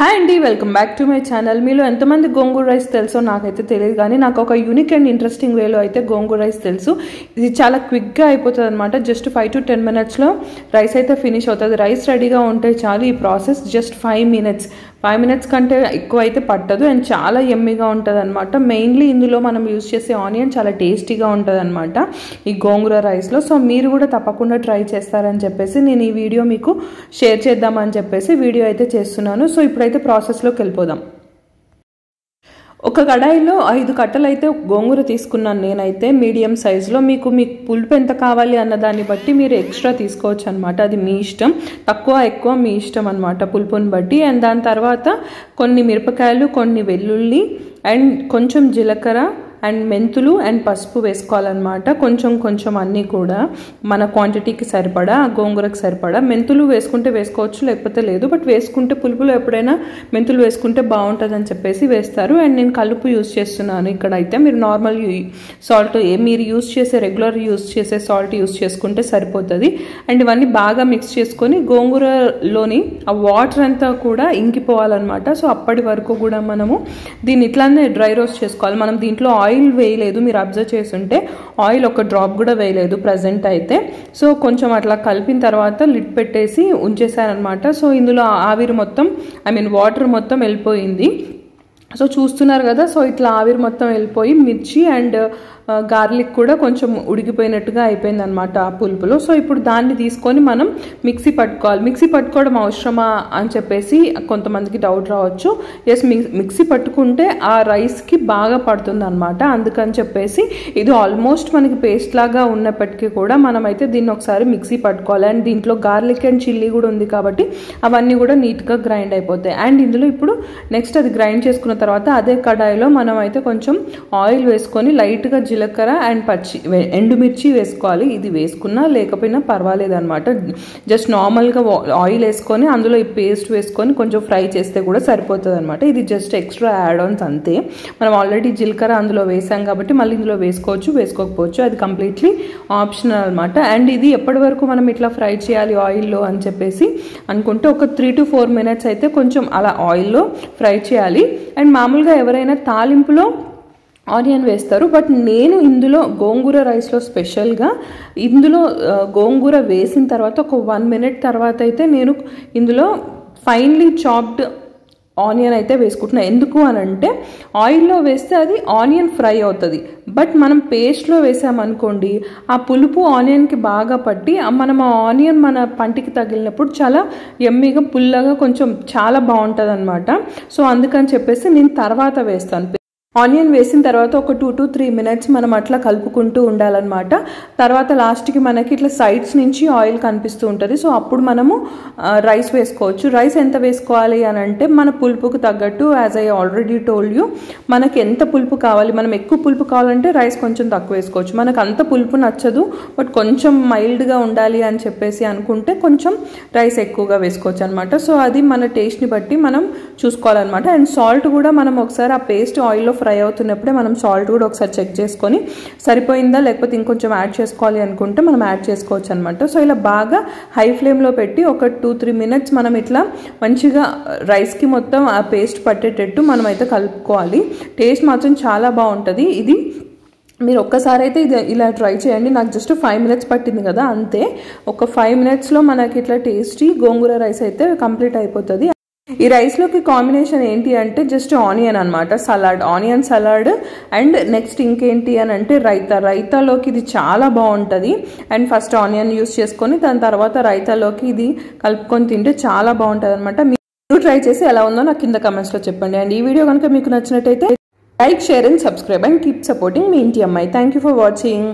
Hi అండి welcome back to my channel మీలో ఎంతమంది గోంగూర రైస్ తెలుసో నాకైతే తెలియదు కానీ నాకు ఒక యూనిక్ అండ్ ఇంట్రెస్టింగ్ వేలో అయితే గోంగూర రైస్ తెలుసు. ఇది చాలా క్విక్గా అయిపోతుంది అనమాట జస్ట్ ఫైవ్ టు టెన్ మినిట్స్లో రైస్ అయితే ఫినిష్ అవుతుంది. రైస్ రెడీగా ఉంటే చాలు ఈ process just five minutes five minutes కంటే ఎక్కువ అయితే పట్టదు అండ్ చాలా ఎమ్మిగా ఉంటుంది అనమాట మెయిన్లీ ఇందులో మనం యూస్ చేసే ఆనియన్ చాలా టేస్టీగా ఉంటుంది అనమాట ఈ గోంగూర రైస్లో సో మీరు కూడా తప్పకుండా ట్రై చేస్తారని చెప్పేసి నేను ఈ వీడియో మీకు షేర్ చేద్దామని చెప్పేసి వీడియో అయితే చేస్తున్నాను. సో ఇప్పుడైతే ప్రాసెస్లోకి వెళ్ళిపోదాం. ఒక కడాయిలో ఐదు కట్టలైతే గోంగూర తీసుకున్నాను నేనైతే మీడియం సైజులో. మీకు మీకు పులుపు ఎంత కావాలి అన్న దాన్ని బట్టి మీరు ఎక్స్ట్రా తీసుకోవచ్చు అనమాట అది మీ ఇష్టం. తక్కువ ఎక్కువ మీ ఇష్టం అనమాట పులుపుని బట్టి. అండ్ దాని తర్వాత కొన్ని మిరపకాయలు కొన్ని వెల్లుల్లి అండ్ కొంచెం జీలకర్ర అండ్ మెంతులు అండ్ పసుపు వేసుకోవాలన్నమాట. కొంచెం కొంచెం అన్నీ కూడా మన క్వాంటిటీకి సరిపడా గోంగూరకు సరిపడా. మెంతులు వేసుకుంటే వేసుకోవచ్చు లేకపోతే లేదు. బట్ వేసుకుంటే పులుపులో ఎప్పుడైనా మెంతులు వేసుకుంటే బాగుంటుంది అని చెప్పేసి వేస్తారు. అండ్ నేను కలుపు యూస్ చేస్తున్నాను ఇక్కడ అయితే. మీరు నార్మల్ సాల్ట్ మీరు యూస్ చేసే రెగ్యులర్ యూస్ చేసే సాల్ట్ యూస్ చేసుకుంటే సరిపోతుంది. అండ్ ఇవన్నీ బాగా మిక్స్ చేసుకొని గోంగూరలోని ఆ వాటర్ అంతా కూడా ఇంకిపోవాలన్నమాట. సో అప్పటి వరకు కూడా మనము దీన్ని ఇట్లానే డ్రై రోస్ట్ చేసుకోవాలి. మనం దీంట్లో ఆయిల్ ఆయిల్ వేయలేదు మీరు అబ్జర్వ్ చేస్తుంటే ఆయిల్ ఒక డ్రాప్ కూడా వేయలేదు ప్రజెంట్ అయితే. సో కొంచెం అట్లా కలిపిన తర్వాత లిడ్ పెట్టేసి ఉంచేసారనమాట సో ఇందులో ఆవిరి మొత్తం ఐ మీన్ వాటర్ మొత్తం వెళ్ళిపోయింది. సో చూస్తున్నారు కదా సో ఇట్లా ఆవిరి మొత్తం వెళ్ళిపోయి మిర్చి అండ్ గార్లిక్ కూడా కొంచెం ఉడికిపోయినట్టుగా అయిపోయింది అనమాట ఆ పులుపులో. సో ఇప్పుడు దాన్ని తీసుకొని మనం మిక్సీ పట్టుకోవాలి. మిక్సీ పట్టుకోవడం అవసరమా అని చెప్పేసి కొంతమందికి డౌట్ రావచ్చు. ఎస్ మిక్సీ పట్టుకుంటే ఆ రైస్కి బాగా పడుతుంది అనమాట అందుకని చెప్పేసి ఇది ఆల్మోస్ట్ మనకి పేస్ట్ లాగా ఉన్నప్పటికీ కూడా మనమైతే దీన్ని ఒకసారి మిక్సీ పట్టుకోవాలి. అండ్ దీంట్లో గార్లిక్ అండ్ చిల్లీ కూడా ఉంది కాబట్టి అవన్నీ కూడా నీట్గా గ్రైండ్ అయిపోతాయి. అండ్ ఇందులో ఇప్పుడు నెక్స్ట్ అది గ్రైండ్ చేసుకున్న తర్వాత అదే కడాయిలో మనం అయితే కొంచెం ఆయిల్ వేసుకొని లైట్గా జీలకర్ర అండ్ పచ్చి ఎండుమిర్చి వేసుకోవాలి. ఇది వేసుకున్నా లేకపోయినా పర్వాలేదు అనమాట జస్ట్ నార్మల్గా ఆయిల్ వేసుకొని అందులో ఈ పేస్ట్ వేసుకొని కొంచెం ఫ్రై చేస్తే కూడా సరిపోతుంది అనమాట ఇది జస్ట్ ఎక్స్ట్రా యాడ్ ఆన్స్ అంతే. మనం ఆల్రెడీ జీలకర్ర అందులో వేసాం కాబట్టి మళ్ళీ ఇందులో వేసుకోవచ్చు వేసుకోకపోవచ్చు. అది కంప్లీట్లీ ఆప్షనల్ అనమాట అండ్ ఇది ఎప్పటి వరకు మనం ఇట్లా ఫ్రై చేయాలి ఆయిల్లో అని చెప్పేసి అనుకుంటే ఒక త్రీ టు ఫోర్ మినిట్స్ అయితే కొంచెం అలా ఆయిల్లో ఫ్రై చేయాలి. అండ్ మామూలుగా ఎవరైనా తాలింపులో ఆనియన్ వేస్తారు. బట్ నేను ఇందులో గోంగూర రైస్లో స్పెషల్గా ఇందులో గోంగూర వేసిన తర్వాత ఒక వన్ మినిట్ తర్వాత అయితే నేను ఇందులో ఫైన్లీ చాప్డ్ ఆనియన్ అయితే వేసుకుంటున్నా. ఎందుకు అని అంటే ఆయిల్లో వేస్తే అది ఆనియన్ ఫ్రై అవుతుంది. బట్ మనం పేస్ట్లో వేసామనుకోండి ఆ పులుపు ఆనియన్కి బాగా పట్టి మనం ఆ ఆనియన్ మన పంటికి తగిలినప్పుడు చాలా ఎమ్మిగా పుల్లగా కొంచెం చాలా బాగుంటుంది అనమాట సో అందుకని చెప్పేసి నేను తర్వాత వేస్తాను. ఆనియన్ వేసిన తర్వాత ఒక టూ టు త్రీ మినిట్స్ మనం అట్లా కలుపుకుంటూ ఉండాలన్నమాట. తర్వాత లాస్ట్కి మనకి ఇట్లా సైడ్స్ నుంచి ఆయిల్ కనిపిస్తూ ఉంటుంది. సో అప్పుడు మనము రైస్ వేసుకోవచ్చు. రైస్ ఎంత వేసుకోవాలి అని అంటే మన పులుపుకు తగ్గట్టు as I already told you మనకి ఎంత పులుపు కావాలి మనం ఎక్కువ పులుపు కావాలంటే రైస్ కొంచెం తక్కువ వేసుకోవచ్చు. మనకు అంత పులుపు నచ్చదు బట్ కొంచెం మైల్డ్గా ఉండాలి అని చెప్పేసి అనుకుంటే కొంచెం రైస్ ఎక్కువగా వేసుకోవచ్చు అనమాట సో అది మన టేస్ట్ని బట్టి మనం చూసుకోవాలన్నమాట. అండ్ సాల్ట్ కూడా మనం ఒకసారి ఆ పేస్ట్ ఆయిల్లో ఫ్రై అవుతున్నప్పుడే మనం సాల్ట్ కూడా ఒకసారి చెక్ చేసుకొని సరిపోయిందా లేకపోతే ఇంకొంచెం యాడ్ చేసుకోవాలి అనుకుంటే మనం యాడ్ చేసుకోవచ్చు అనమాట సో ఇలా బాగా హై ఫ్లేమ్లో పెట్టి ఒక టూ త్రీ మినిట్స్ మనం ఇట్లా మంచిగా రైస్కి మొత్తం ఆ పేస్ట్ పట్టేటట్టు మనం అయితే కలుపుకోవాలి. టేస్ట్ మాత్రం చాలా బాగుంటుంది. ఇది మీరు ఒక్కసారి అయితే ఇది ఇలా ట్రై చేయండి. నాకు జస్ట్ ఫైవ్ మినిట్స్ పట్టింది కదా అంతే. ఒక ఫైవ్ మినిట్స్లో మనకి ఇట్లా టేస్టీ గోంగూర రైస్ అయితే కంప్లీట్ అయిపోతుంది. ఈ రైస్లోకి కాంబినేషన్ ఏంటి అంటే జస్ట్ ఆనియన్ అనమాట salad onion salad and next ఇంకేంటి అని అంటే రైతా. రైతాలోకి ఇది చాలా బాగుంటుంది. అండ్ ఫస్ట్ ఆనియన్ యూస్ చేసుకొని దాని తర్వాత రైతాలోకి ఇది కలుపుకొని తింటే చాలా బాగుంటుంది అనమాట మీరు ట్రై చేసి ఎలా ఉందో నాకు కింద కమెంట్స్లో చెప్పండి. అండ్ ఈ వీడియో కనుక మీకు నచ్చినట్టయితే like share and subscribe and keep supporting మీ ఇంటి అమ్మాయి. Thank you for watching